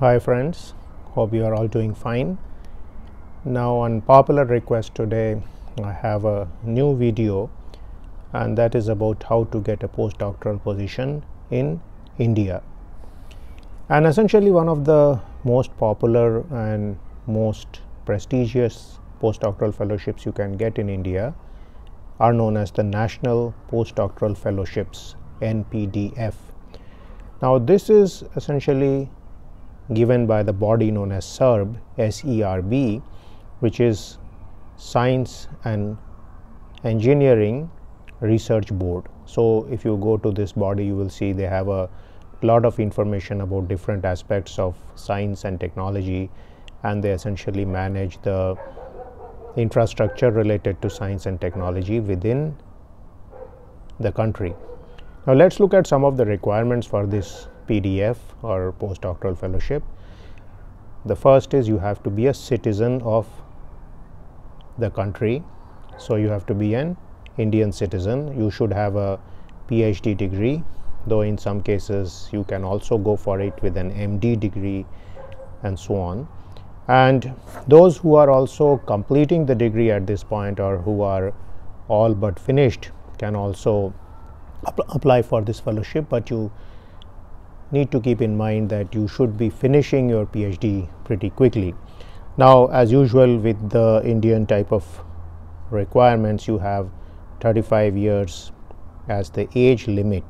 Hi friends, hope you are all doing fine. Now on popular request today I have a new video and that is about how to get a postdoctoral position in India. And essentially one of the most popular and most prestigious postdoctoral fellowships you can get in India are known as the National Postdoctoral Fellowships NPDF. Now this is essentially given by the body known as SERB, S-E-R-B, which is Science and Engineering Research Board. So, if you go to this body, you will see they have a lot of information about different aspects of science and technology, and they essentially manage the infrastructure related to science and technology within the country. Now, let us look at some of the requirements for this PDF or postdoctoral fellowship. The first is you have to be a citizen of the country. So, you have to be an Indian citizen. You should have a PhD degree, though in some cases you can also go for it with an MD degree and so on. And those who are also completing the degree at this point or who are all but finished can also apply for this fellowship, but you need to keep in mind that you should be finishing your PhD pretty quickly. Now, as usual with the Indian type of requirements, you have 35 years as the age limit.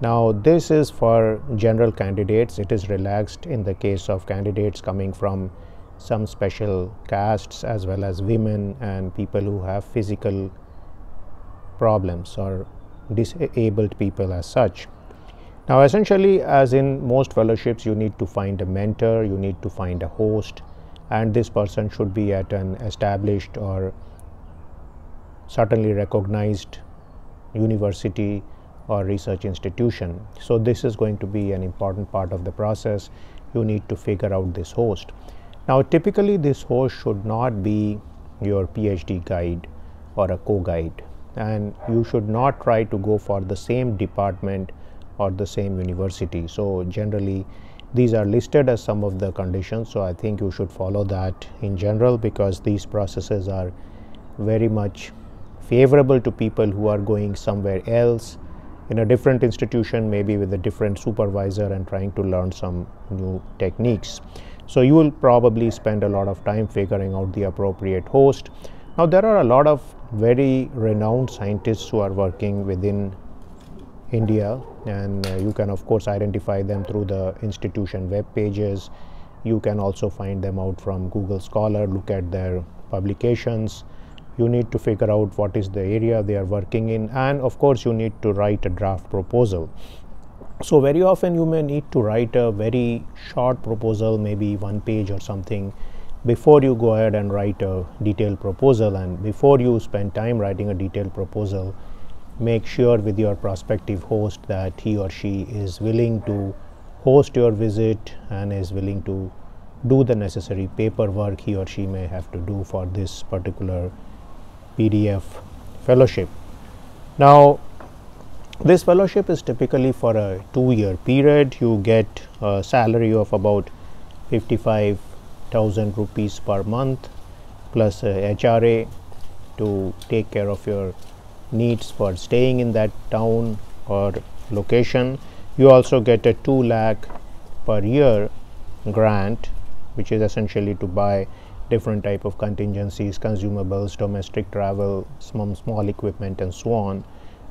Now, this is for general candidates, it is relaxed in the case of candidates coming from some special castes as well as women and people who have physical problems or disabled people as such. Now, essentially as in most fellowships you need to find a mentor, you need to find a host and this person should be at an established or certainly recognized university or research institution. So, this is going to be an important part of the process. You need to figure out this host. Now, typically this host should not be your PhD guide or a co-guide and you should not try to go for the same department or the same university. So, generally these are listed as some of the conditions. So, I think you should follow that in general because these processes are very much favorable to people who are going somewhere else in a different institution maybe with a different supervisor and trying to learn some new techniques. So, you will probably spend a lot of time figuring out the appropriate host. Now, there are a lot of very renowned scientists who are working within India and uh, you can of course identify them through the institution web pages. You can also find them out from Google Scholar, look at their publications. You need to figure out what is the area they are working in and of course you need to write a draft proposal. So, very often you may need to write a very short proposal maybe one page or something before you go ahead and write a detailed proposal and before you spend time writing a detailed proposal make sure with your prospective host that he or she is willing to host your visit and is willing to do the necessary paperwork he or she may have to do for this particular PDF fellowship. Now, this fellowship is typically for a two year period. You get a salary of about 55,000 rupees per month plus a HRA to take care of your needs for staying in that town or location. You also get a 2 lakh per year grant which is essentially to buy different type of contingencies, consumables, domestic travel, some small equipment and so on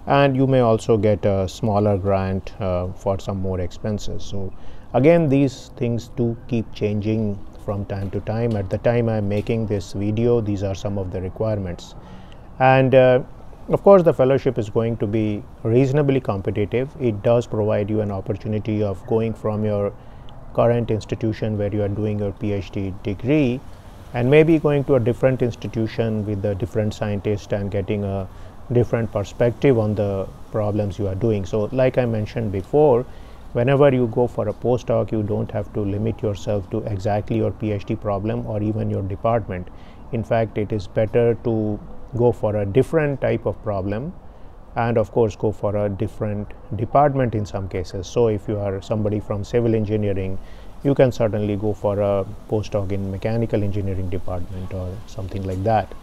and you may also get a smaller grant uh, for some more expenses. So, again these things do keep changing from time to time. At the time I am making this video these are some of the requirements and uh, of course, the fellowship is going to be reasonably competitive. It does provide you an opportunity of going from your current institution where you are doing your PhD degree and maybe going to a different institution with a different scientist and getting a different perspective on the problems you are doing. So, like I mentioned before, whenever you go for a postdoc, you don't have to limit yourself to exactly your PhD problem or even your department. In fact, it is better to go for a different type of problem and of course go for a different department in some cases. So, if you are somebody from civil engineering you can certainly go for a postdoc in mechanical engineering department or something like that.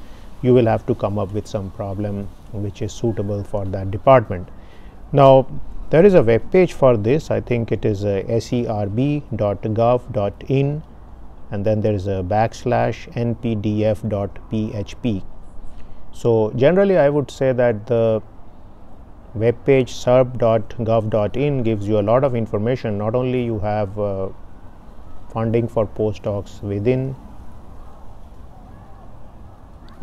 You will have to come up with some problem which is suitable for that department. Now there is a web page for this. I think it is uh, a serb.gov.in and then there is a backslash npdf.php so generally i would say that the web page serb.gov.in gives you a lot of information not only you have uh, funding for postdocs within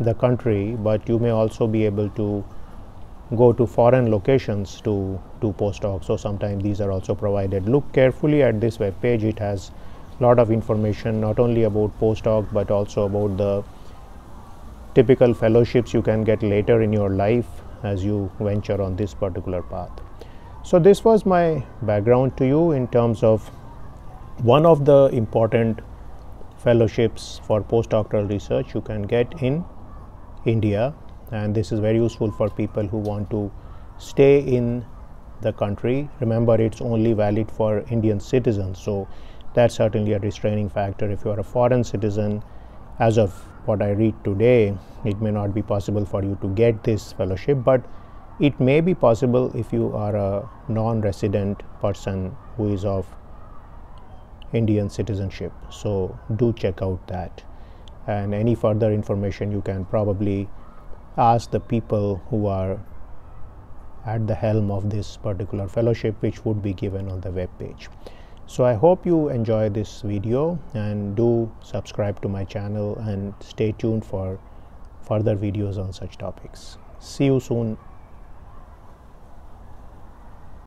the country, but you may also be able to go to foreign locations to do postdocs. So sometimes these are also provided. Look carefully at this web page. It has a lot of information not only about postdoc but also about the typical fellowships you can get later in your life as you venture on this particular path. So this was my background to you in terms of one of the important fellowships for postdoctoral research you can get in India and this is very useful for people who want to stay in the country. Remember it's only valid for Indian citizens so that's certainly a restraining factor. If you are a foreign citizen as of what I read today it may not be possible for you to get this fellowship but it may be possible if you are a non-resident person who is of Indian citizenship. So do check out that and any further information you can probably ask the people who are at the helm of this particular fellowship which would be given on the web page. So I hope you enjoy this video and do subscribe to my channel and stay tuned for further videos on such topics. See you soon.